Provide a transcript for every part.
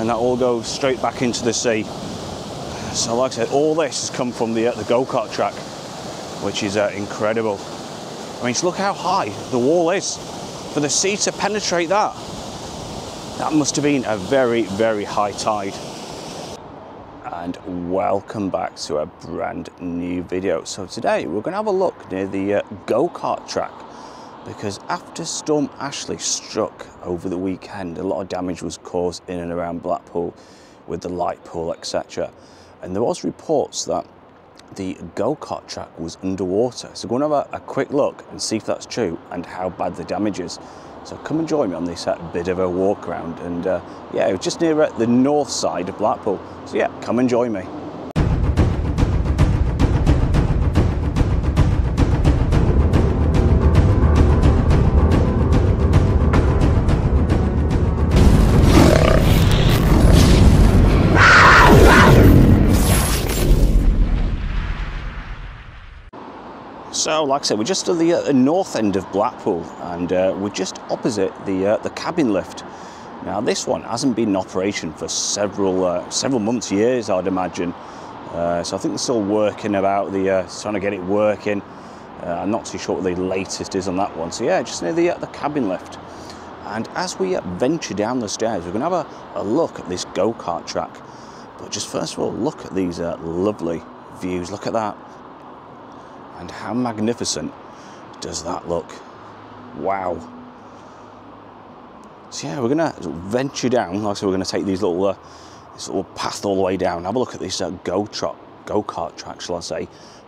and that all goes straight back into the sea. So like I said, all this has come from the, uh, the go-kart track, which is uh, incredible. I mean, just look how high the wall is. For the sea to penetrate that, that must have been a very, very high tide. And welcome back to a brand new video. So today we're going to have a look near the uh, go-kart track because after Storm Ashley struck over the weekend, a lot of damage was caused in and around Blackpool with the light pool, etc. And there was reports that the go-kart track was underwater. So go and have a, a, quick look and see if that's true and how bad the damage is. So come and join me on this uh, bit of a walk around and uh, yeah, just near uh, the north side of Blackpool. So yeah, come and join me. So, like I said, we're just at the, uh, the north end of Blackpool, and uh, we're just opposite the uh, the cabin lift. Now, this one hasn't been in operation for several uh, several months, years, I'd imagine. Uh, so I think they're still working about the uh, trying to get it working. I'm not too sure what the latest is on that one. So yeah, just near the the cabin lift. And as we venture down the stairs, we're going to have a, a look at this go-kart track. But just first of all, look at these lovely views. Look at that and how magnificent does that look? Wow. So yeah, we're gonna venture down. Like I said, we're gonna take these little, uh, this little path all the way down. Have a look at this uh, go truck, go kart track, shall I say?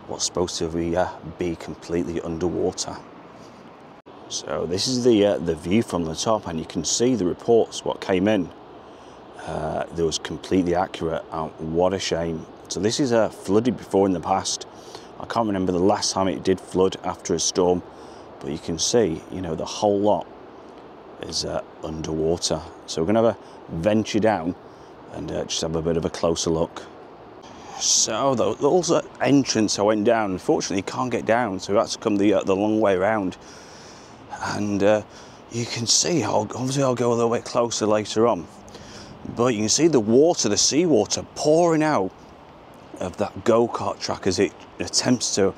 What's supposed to be uh, be completely underwater. So this is the uh, the view from the top, and you can see the reports what came in. Uh, that was completely accurate. and what a shame. So this is uh, flooded before in the past. I can't remember the last time it did flood after a storm, but you can see, you know, the whole lot is uh, underwater. So we're going to have a venture down and uh, just have a bit of a closer look. So the little entrance I went down, unfortunately can't get down, so to come the, uh, the long way around. And uh, you can see, I'll, obviously I'll go a little bit closer later on, but you can see the water, the seawater pouring out of that go-kart track as it attempts to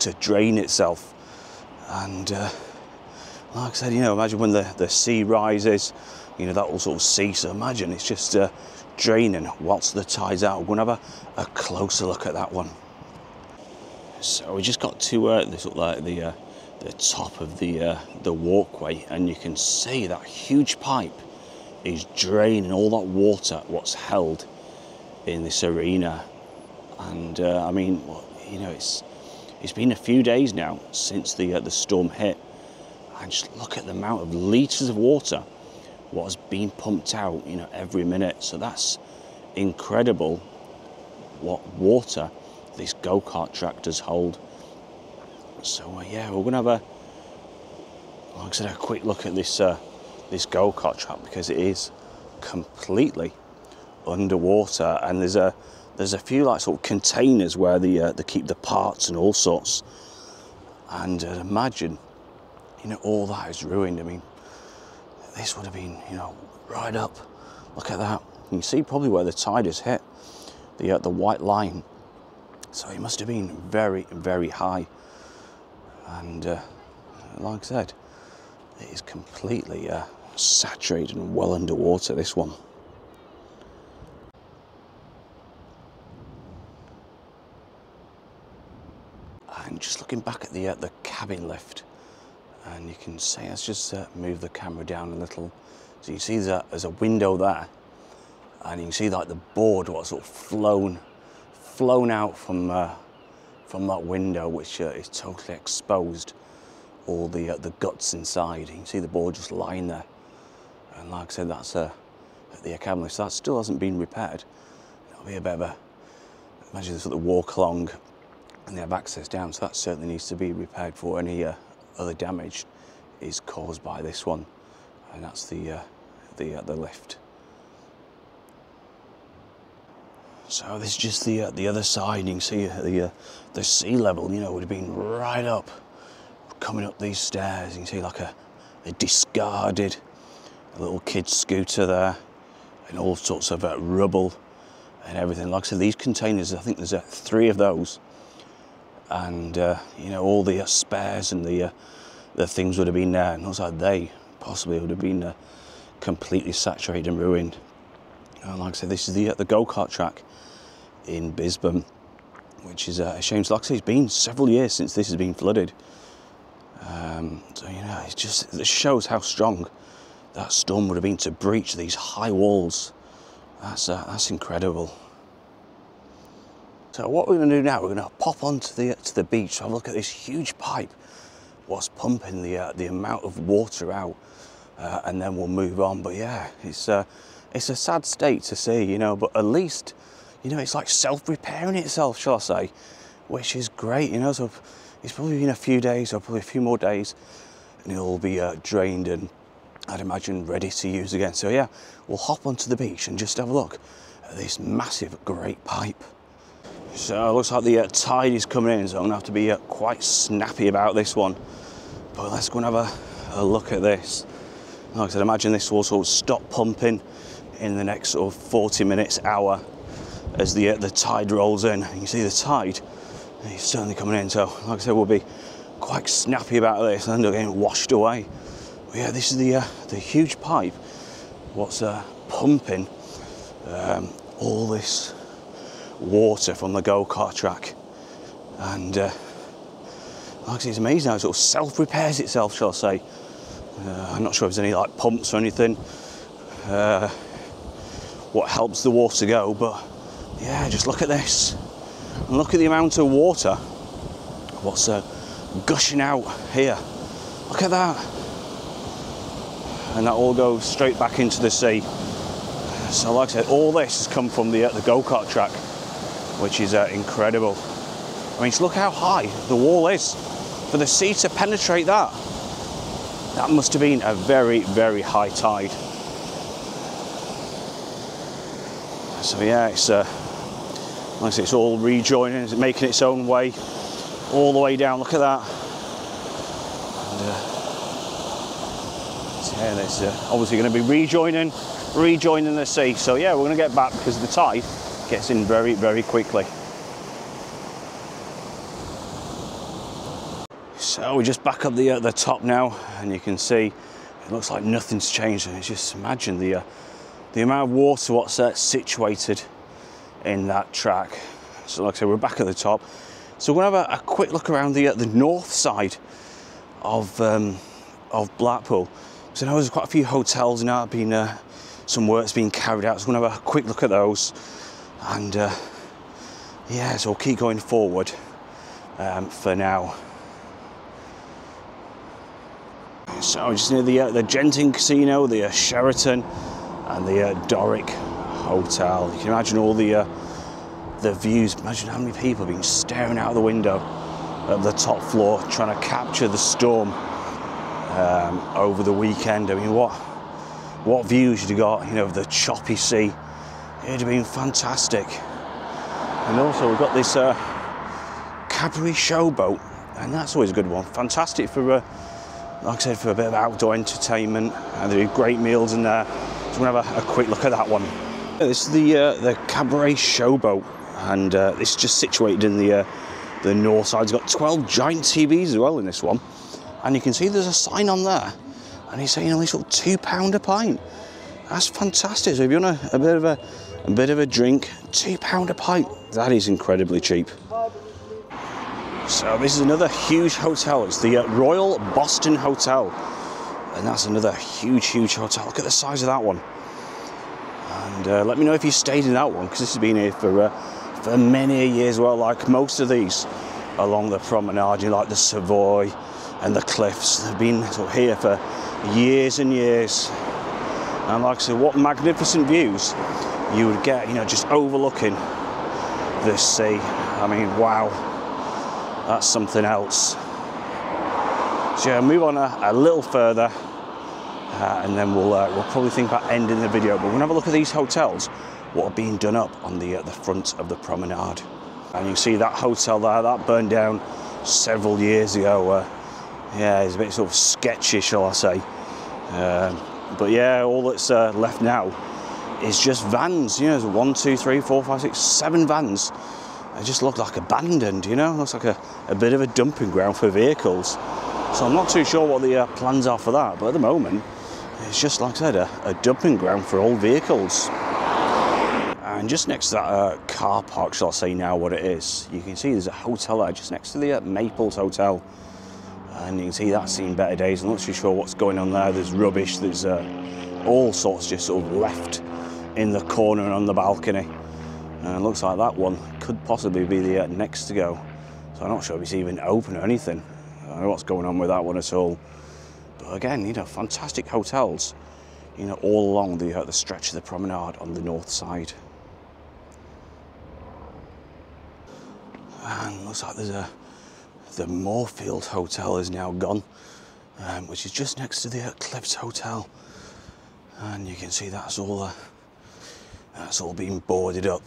to drain itself. And uh, like I said you know imagine when the, the sea rises you know that will sort of cease. So imagine it's just uh, draining whilst the tide's out. We're gonna have a, a, closer look at that one. So we just got to uh, this look like the uh, the top of the uh, the walkway and you can see that huge pipe is draining all that water what's held in this arena and uh, I mean, you know, it's it's been a few days now since the uh, the storm hit, and just look at the amount of liters of water what has been pumped out, you know, every minute. So that's incredible. What water these go-kart tractors hold. So uh, yeah, we're gonna have a, like I said, a quick look at this uh, this go-kart track because it is completely underwater, and there's a there's a few like sort of containers where they, uh, they keep the parts and all sorts. And uh, imagine, you know, all that is ruined. I mean, this would have been, you know, right up. Look at that. You can see probably where the tide has hit, the, uh, the white line. So it must have been very, very high. And uh, like I said, it is completely uh, saturated and well underwater, this one. Just looking back at the uh, the cabin lift and you can see let's just uh, move the camera down a little. So you see that there's a window there and you can see like the board was sort of flown flown out from uh, from that window which uh, is totally exposed all the uh, the guts inside. You can see the board just lying there. And like I said that's uh, the cabin lift. So that still hasn't been repaired. It'll be a bit of a imagine this sort of walk along and they have access down so that certainly needs to be repaired for any uh, other damage is caused by this one. And that's the uh, the, uh, the lift so this is just the uh, the other side you can see the uh, the sea level you know would have been right up coming up these stairs. You can see like a, a discarded little kid scooter there and all sorts of uh, rubble and everything. Like I said, these containers, I think there's uh, three of those, and uh, you know all the uh, spares and the uh, the things would have been there. And like they possibly would have been uh, completely saturated and ruined. Uh, like I said, this is the the go kart track in Bispham, which is a shame. Like I said, it's been several years since this has been flooded. Um, so you know, it just it shows how strong that storm would have been to breach these high walls. That's uh, that's incredible. So what we're going to do now, we're going to pop onto the to the beach, have a look at this huge pipe, what's pumping the uh, the amount of water out, uh, and then we'll move on. But yeah, it's uh, it's a sad state to see, you know, but at least, you know, it's like self-repairing itself, shall I say, which is great, you know. So it's probably been a few days or probably a few more days, and it'll be uh, drained and I'd imagine ready to use again. So yeah, we'll hop onto the beach and just have a look at this massive great pipe. So it looks like the uh, tide is coming in, so I'm gonna have to be uh, quite snappy about this one. But let's go and have a, a look at this. Like I said, imagine this will sort of stop pumping in the next sort of 40 minutes, hour, as the, uh, the tide rolls in. You can see the tide is certainly coming in. So like I said, we'll be quite snappy about this and end up getting washed away. But yeah, this is the, uh, the huge pipe, what's uh, pumping um, all this water from the go-kart track. And uh, it's amazing how it sort of self-repairs itself, shall I say. Uh, I'm not sure if there's any like pumps or anything, uh, what helps the water go, but yeah, just look at this. And look at the amount of water, what's uh, gushing out here. Look at that and that all goes straight back into the sea. So like I said, all this has come from the, uh, the go-kart track, which is uh, incredible. I mean, look how high the wall is. For the sea to penetrate that, that must have been a very, very high tide. So yeah, it's uh, like it's all rejoining, it's making its own way all the way down. Look at that. And, uh, and it's uh, obviously going to be rejoining, rejoining the sea. So yeah, we're going to get back because of the tide gets in very, very quickly. So we're just back up the uh, the top now, and you can see it looks like nothing's changed. And just imagine the uh, the amount of water what's uh, situated in that track. So like I said, we're back at the top. So we're gonna have a, a quick look around the uh, the north side of um, of Blackpool. So there's quite a few hotels now, been uh, some work's being carried out. So I'm gonna have a quick look at those, and uh, yeah, so we'll keep going forward um, for now. So just near the uh, the Genting Casino, the uh, Sheraton, and the uh, Doric Hotel. You can imagine all the uh, the views. Imagine how many people have been staring out of the window at the top floor, trying to capture the storm um, over the weekend. I mean, what what views you got? You know, the choppy sea. It'd have been fantastic. And also, we've got this uh, Cadbury showboat, and that's always a good one. Fantastic for, uh, like I said, for a bit of outdoor entertainment. And they do great meals in there. So we're gonna have a, a quick look at that one. This is the uh, the Cabaret showboat, and uh, it's just situated in the uh, the north side. It's got 12 giant TVs as well in this one and you can see there's a sign on there and he's saying only sort of two pound a pint that's fantastic. So if you want a, a bit of a, a bit of a drink two pound a pint. That is incredibly cheap. So this is another huge hotel. It's the uh, royal boston hotel. And that's another huge huge hotel. Look at the size of that one. And uh, let me know if you stayed in that one because this has been here for uh, for many years well like most of these along the promenade you know, like the savoy and the cliffs. They've been sort of here for years and years. And like I said, what magnificent views you would get, you know, just overlooking this sea. I mean, wow, that's something else. So yeah, move on a, a little further uh, and then we'll, uh, we'll probably think about ending the video. But we're gonna have a look at these hotels, what are being done up on the, uh, the front of the promenade. And you see that hotel there, that burned down several years ago. Uh, yeah, it's a bit sort of sketchy, shall I say. Um, but yeah, all that's uh, left now is just vans. You know, there's one, two, three, four, five, six, seven vans. They just look like abandoned. You know, looks like a, a bit of a dumping ground for vehicles. So I'm not too sure what the uh, plans are for that. But at the moment, it's just like I said, a, a dumping ground for old vehicles. And just next to that uh, car park, shall I say now what it is, you can see there's a hotel there just next to the uh, Maples Hotel. And you can see that's seen better days. I'm not too sure what's going on there. There's rubbish, there's uh, all sorts just sort of left in the corner and on the balcony. And it looks like that one could possibly be the uh, next to go. So I'm not sure if it's even open or anything. I don't know what's going on with that one at all. But again, you know, fantastic hotels, you know, all along the, uh, the stretch of the promenade on the north side. And looks like there's a, the Moorfield Hotel is now gone, um, which is just next to the Cliffs Hotel. And you can see that's all, uh, that's all been boarded up.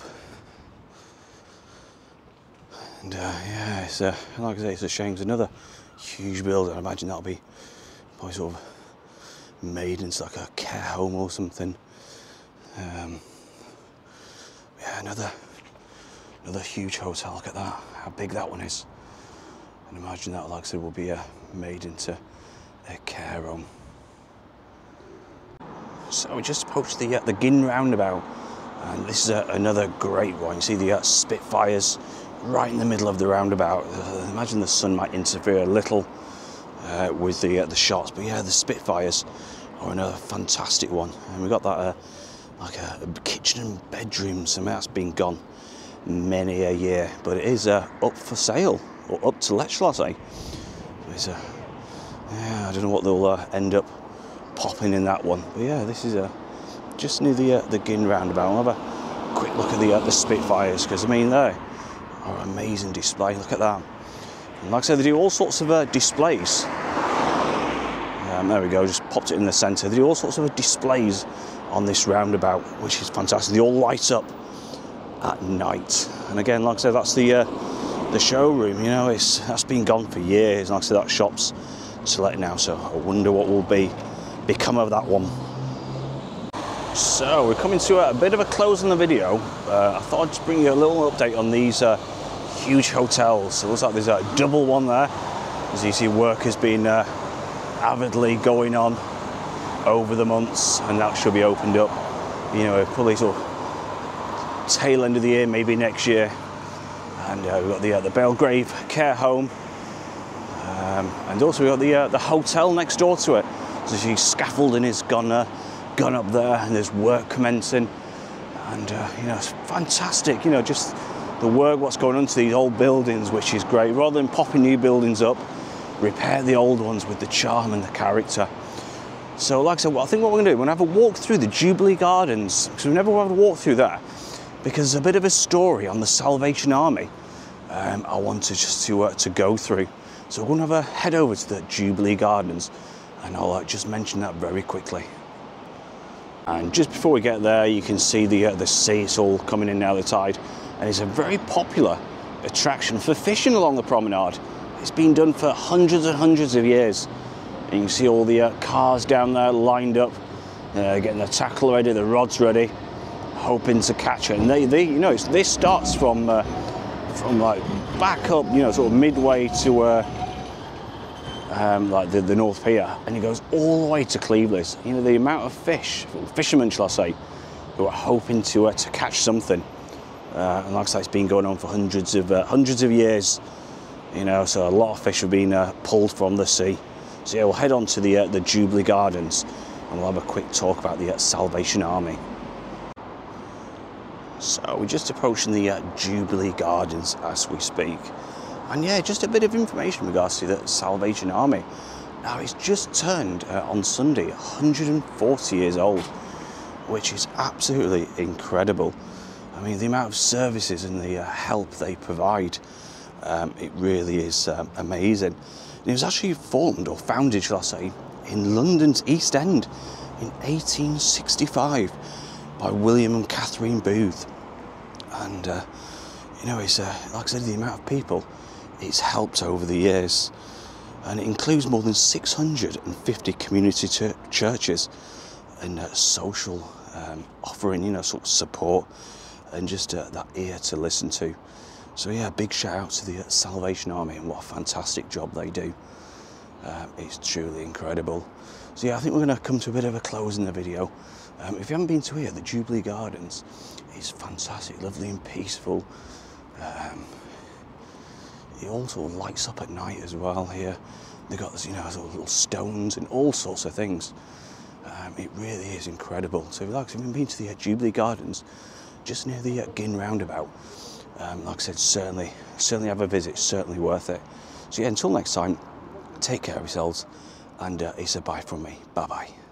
And uh, yeah, it's, uh, like I say, it's a shame. It's another huge building. I imagine that'll be probably sort of made into like a care home or something. Um, yeah, another another huge hotel. Look at that, how big that one is. And imagine that, like I said, will be uh, made into a care home. So we just approached the uh, the Gynn roundabout, and this is uh, another great one. You see the uh, Spitfires right in the middle of the roundabout. Uh, imagine the sun might interfere a little uh, with the uh, the shots, but yeah, the Spitfires are another fantastic one. And we got that uh, like a, a, kitchen and bedrooms. I mean, that's been gone many a year, but it is up for sale or up to let, shall I say? Yeah, I don't know what they'll uh, end up popping in that one, but yeah, this is just near the the Gynn roundabout. I'll have a quick look at the the Spitfires because I mean they are amazing display. Look at that. And like I said, they do all sorts of uh, displays. Um, there we go, just popped it in the centre. They do all sorts of displays on this roundabout, which is fantastic. They all light up at night. And again, like I said, that's the uh, the showroom. You know, it's that's been gone for years. Like I said, that shop's let now. So I wonder what will be become of that one. So we're coming to a, a bit of a close in the video. Uh, I thought I'd just bring you a little update on these uh, huge hotels. So It looks like there's a double one there. As you see, work has been uh, avidly going on over the months, and that should be opened up. You know, probably sort of tail end of the year, maybe next year. And uh, we've got the uh, the Belgrave Care Home, um, and also we've got the uh, the hotel next door to it. So you see, scaffolding is gone uh, gone up there, and there's work commencing. And uh, you know, it's fantastic. You know, just the work, what's going on to these old buildings, which is great. Rather than popping new buildings up, repair the old ones with the charm and the character. So, like I said, well, I think what we're going to do, we're going to have a walk through the Jubilee Gardens, because we've never had a walk through there, because there's a bit of a story on the Salvation Army um, I wanted just to, uh, to go through. So, we're going to have a head over to the Jubilee Gardens, and I'll uh, just mention that very quickly. And just before we get there, you can see the, uh, the sea, it's all coming in now, the tide and it's a very popular attraction for fishing along the promenade. It's been done for hundreds and hundreds of years. And you can see all the uh, cars down there lined up, uh, getting the tackle ready, the rods ready, hoping to catch it. And they, they you know, this starts from uh, from like back up, you know, sort of midway to uh, um, like the, the North Pier, and it goes all the way to Cleveleys. You know, the amount of fish, fishermen, shall I say, who are hoping to uh, to catch something. Uh, and like I say, it's been going on for hundreds of uh, hundreds of years. You know, so a lot of fish have been uh, pulled from the sea. So yeah, we'll head on to the the Jubilee Gardens, and we'll have a quick talk about the Salvation Army. So we're just approaching the uh, Jubilee Gardens as we speak, and yeah, just a bit of information in regards to the Salvation Army. Now it's just turned on Sunday 140 years old, which is absolutely incredible. I mean, the amount of services and the uh, help they provide, um, it really is um, amazing. And it was actually formed or founded, shall I say, in London's East End in 1865 by William and Catherine Booth. And, uh, you know, it's, uh, like I said, the amount of people it's helped over the years. And it includes more than 650 community ch- churches and uh, social um, offering, you know, sort of support and just uh, that ear to listen to. So yeah, big shout out to the uh, Salvation Army and what a fantastic job they do. Um, it's truly incredible. So yeah, I think we're going to come to a bit of a close in the video. Um, if you haven't been to here, the Jubilee Gardens, it's fantastic, lovely and peaceful. Um, it also lights up at night as well here. They've got you know little stones and all sorts of things. Um, it really is incredible. So if you like, if you've been to the uh, Jubilee Gardens, just near the uh, roundabout, um, like I said, certainly, certainly have a visit. Certainly worth it. So yeah, until next time, take care of yourselves, and uh, it's a bye from me. Bye bye.